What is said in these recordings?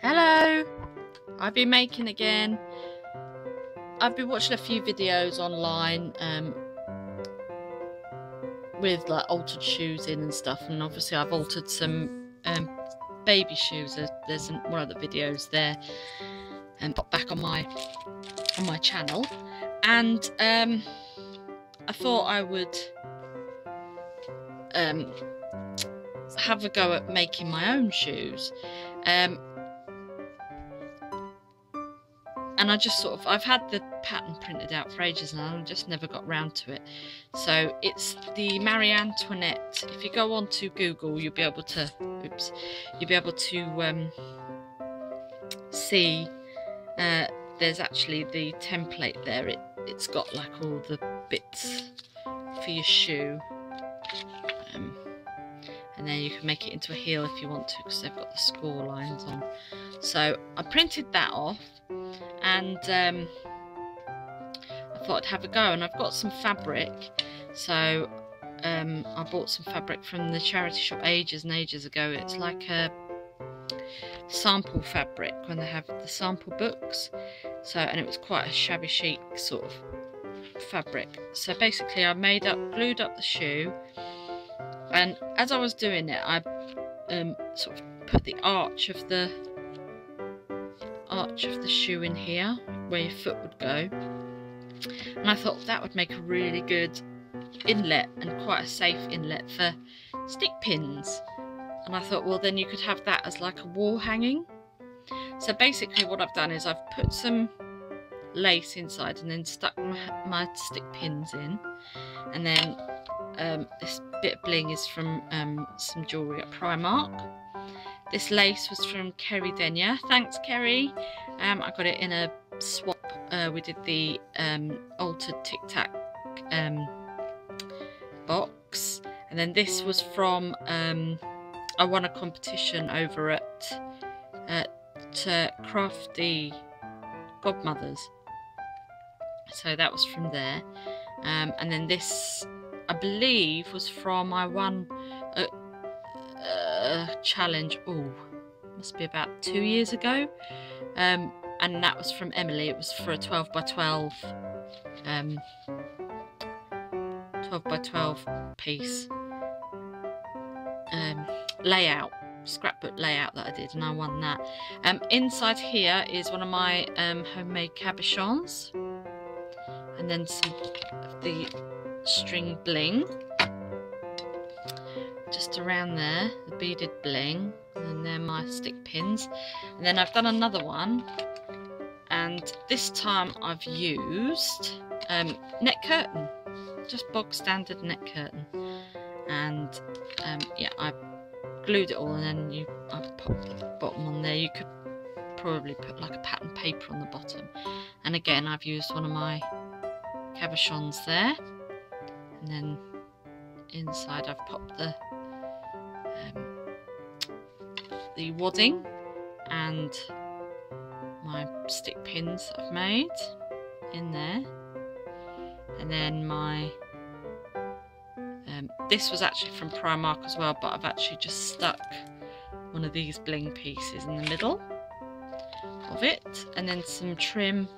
Hello! I've been making again. I've been watching a few videos online um, with like altered shoes in and stuff, and obviously I've altered some um, baby shoes. There's, one of the videos there, and pop back on my on my channel, and um, I thought I would um, have a go at making my own shoes. Um, and I just sort of I've had the pattern printed out for ages and I just never got round to it. So it's the Marie Antoinette. If you go on to Google, you'll be able to oops, you'll be able to um, see. Uh, there's actually the template there. It it's got like all the bits for your shoe. Um, and then you can make it into a heel if you want to because they've got the score lines on. So I printed that off and um, I thought I'd have a go and I've got some fabric so um, I bought some fabric from the charity shop ages and ages ago it's like a sample fabric when they have the sample books so and it was quite a shabby chic sort of fabric. So basically I made up glued up the shoe and as I was doing it I um, sort of put the arch of the arch of the shoe in here where your foot would go. And I thought that would make a really good inlet and quite a safe inlet for stick pins. And I thought well then you could have that as like a wall hanging so basically what I've done is I've put some lace inside and then stuck my, my stick pins in and then um, this bit of bling is from um, some jewellery at Primark this lace was from Kerry Denya. Thanks, Kerry. Um, I got it in a swap. Uh, we did the um, altered Tic Tac um, box. And then this was from, um, I won a competition over at, at uh, Crafty Godmothers. So that was from there. Um, and then this, I believe, was from my one uh, uh, challenge. Oh, must be about two years ago. Um, and that was from Emily. It was for a 12 by 12, um, 12 by 12 piece um, layout, scrapbook layout that I did, and I won that. Um, inside here is one of my um, homemade cabochons, and then some of the string bling just around there, the beaded bling, and then they're my stick pins. And then I've done another one, and this time I've used um, net curtain, just bog standard net curtain. And um, yeah, I glued it all, and then you I popped the bottom on there. You could probably put like a pattern paper on the bottom. And again, I've used one of my cabochons there, and then inside I've popped the um, the wadding and my stick pins I've made in there and then my um, this was actually from Primark as well but I've actually just stuck one of these bling pieces in the middle of it and then some trim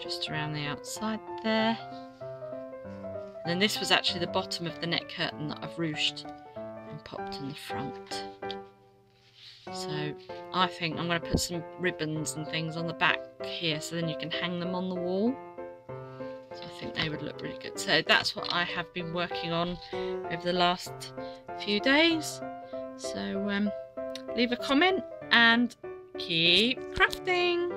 just around the outside there and then this was actually the bottom of the net curtain that I've ruched and popped in the front so I think I'm going to put some ribbons and things on the back here so then you can hang them on the wall. I think they would look really good. So that's what I have been working on over the last few days. So um, leave a comment and keep crafting.